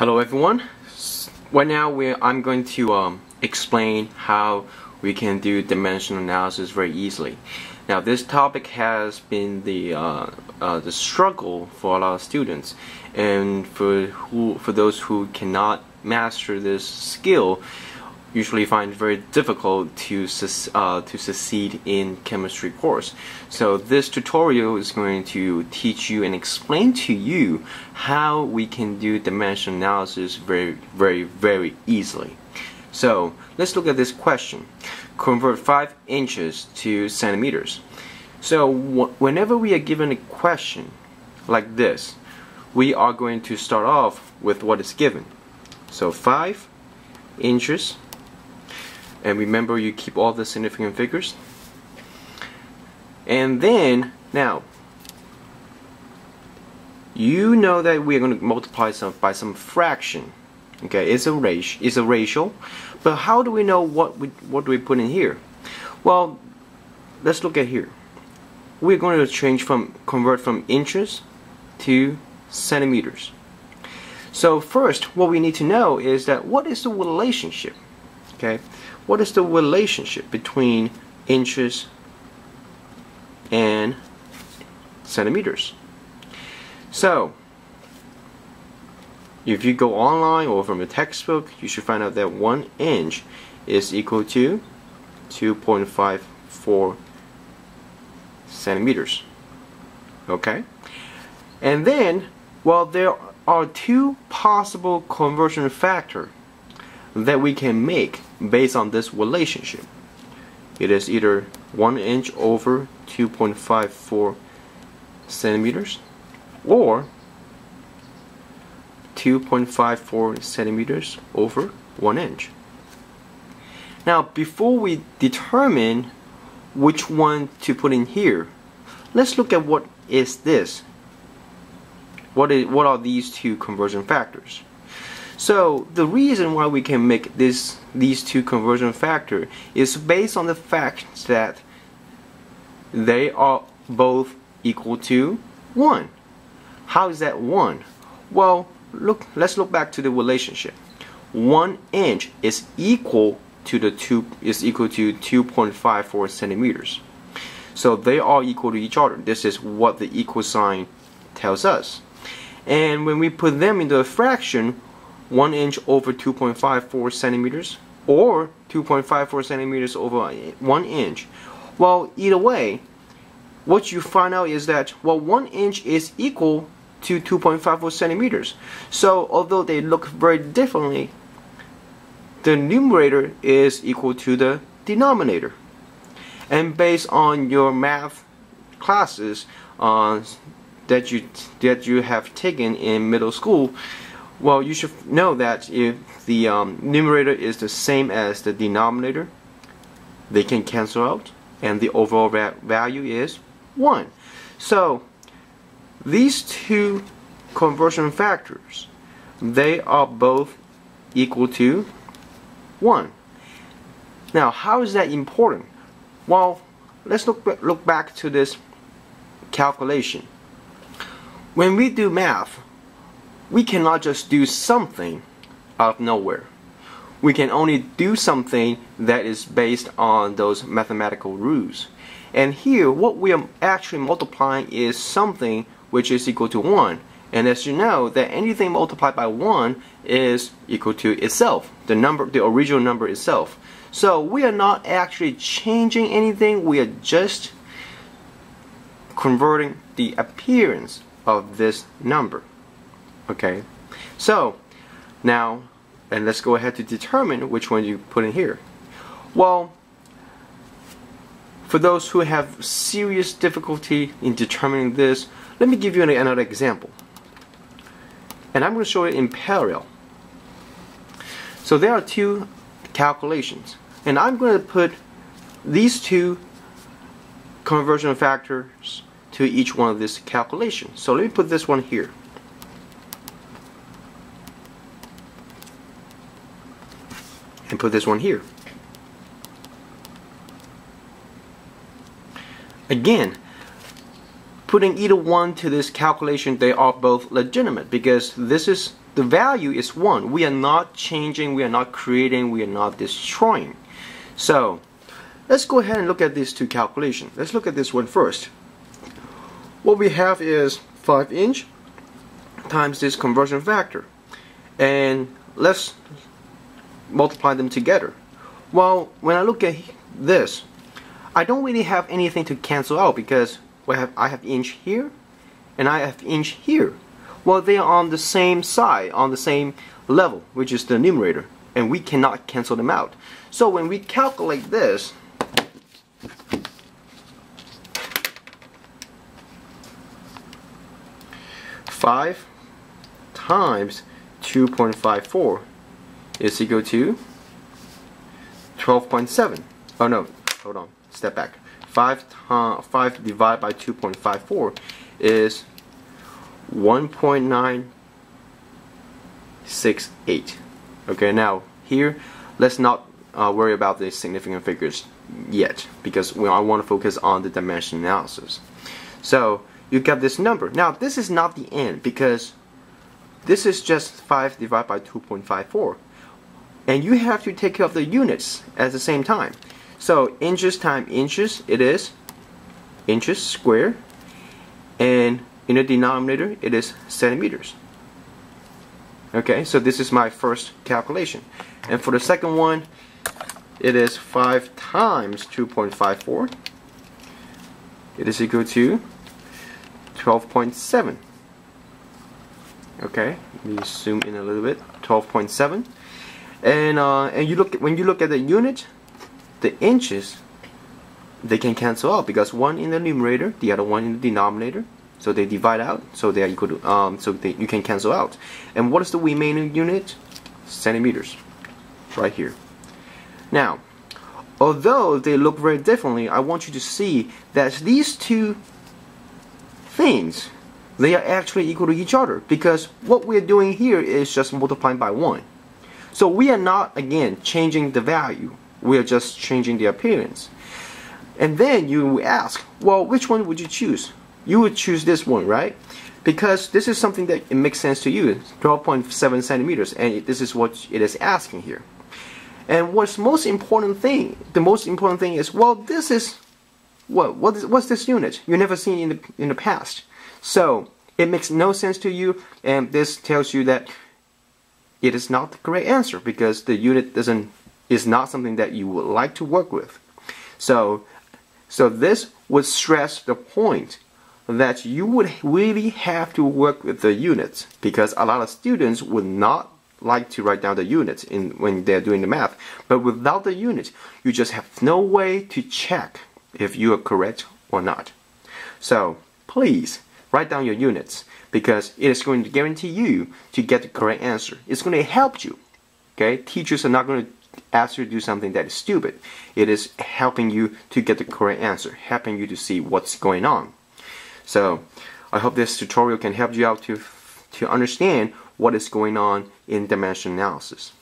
Hello everyone. Right now I'm going to um, explain how we can do dimensional analysis very easily. Now this topic has been the uh, uh, the struggle for a lot of students, and for who for those who cannot master this skill, usually find very difficult to uh, to succeed in chemistry course. So this tutorial is going to teach you and explain to you how we can do dimension analysis very very very easily. So let's look at this question. Convert 5 inches to centimeters. So whenever we are given a question like this, we are going to start off with what is given. So 5 inches and remember you keep all the significant figures. And then now you know that we're going to multiply some by some fraction. Okay it's a ratio it's a ratio. But how do we know what we what do we put in here? Well let's look at here. We're going to change from convert from inches to centimeters. So first what we need to know is that what is the relationship okay? What is the relationship between inches and centimeters? So if you go online or from a textbook you should find out that one inch is equal to 2.54 centimeters okay? And then well there are two possible conversion factor that we can make based on this relationship. It is either 1 inch over 2.54 centimeters or 2.54 centimeters over 1 inch. Now before we determine which one to put in here, let's look at what is this. What, is, what are these two conversion factors? So the reason why we can make this these two conversion factor is based on the fact that they are both equal to 1. How is that 1? Well, look let's look back to the relationship. 1 inch is equal to the 2 is equal to 2.54 centimeters. So they are equal to each other. This is what the equal sign tells us. And when we put them into a fraction, 1 inch over 2.54 centimeters or 2.54 centimeters over 1 inch. Well, either way, what you find out is that well 1 inch is equal to 2.54 centimeters. So although they look very differently, the numerator is equal to the denominator. And based on your math classes uh, that you that you have taken in middle school, well, you should know that if the um, numerator is the same as the denominator, they can cancel out, and the overall va value is 1. So, these two conversion factors, they are both equal to 1. Now, how is that important? Well, let's look, look back to this calculation. When we do math, we cannot just do something out of nowhere. We can only do something that is based on those mathematical rules. And here, what we are actually multiplying is something which is equal to 1. And as you know, that anything multiplied by 1 is equal to itself, the number, the original number itself. So we are not actually changing anything, we are just converting the appearance of this number okay. So now and let's go ahead to determine which one you put in here. Well for those who have serious difficulty in determining this let me give you another example. And I'm going to show it in parallel. So there are two calculations. And I'm going to put these two conversion factors to each one of these calculations. So let me put this one here put this one here. Again, putting either one to this calculation, they are both legitimate because this is the value is 1. We are not changing, we are not creating, we are not destroying. So let's go ahead and look at these two calculations. Let's look at this one first. What we have is 5 inch times this conversion factor. And let's multiply them together. Well, when I look at this, I don't really have anything to cancel out because I have, I have inch here and I have inch here. Well, they are on the same side, on the same level, which is the numerator, and we cannot cancel them out. So when we calculate this, five times 2.54 is equal to 12.7. Oh no, hold on, step back. 5, uh, 5 divided by 2.54 is 1.968. Okay, now here, let's not uh, worry about the significant figures yet because we, I want to focus on the dimension analysis. So you get this number. Now this is not the end because this is just 5 divided by 2.54 and you have to take care of the units at the same time. So inches times inches it is inches square and in the denominator it is centimeters. Okay, so this is my first calculation. And for the second one, it is 5 times 2.54. It is equal to 12.7. Okay, let me zoom in a little bit. 12.7. And uh, and you look when you look at the unit, the inches, they can cancel out because one in the numerator, the other one in the denominator. So they divide out, so they are equal to, um, so they, you can cancel out. And what is the remaining unit? Centimeters, right here. Now, although they look very differently, I want you to see that these two things, they are actually equal to each other because what we're doing here is just multiplying by 1. So we are not, again, changing the value. We are just changing the appearance. And then you ask, well, which one would you choose? You would choose this one, right? Because this is something that it makes sense to you, 12.7 centimeters, and this is what it is asking here. And what's most important thing, the most important thing is, well, this is, what, what is, what's this unit? you never seen in the, in the past. So, it makes no sense to you, and this tells you that it is not the correct answer because the unit doesn't is not something that you would like to work with. So, so this would stress the point that you would really have to work with the units because a lot of students would not like to write down the units in when they're doing the math. But without the unit, you just have no way to check if you are correct or not. So please write down your units because it is going to guarantee you to get the correct answer. It's going to help you. Okay, teachers are not going to ask you to do something that is stupid. It is helping you to get the correct answer, helping you to see what's going on. So I hope this tutorial can help you out to to understand what is going on in dimension analysis.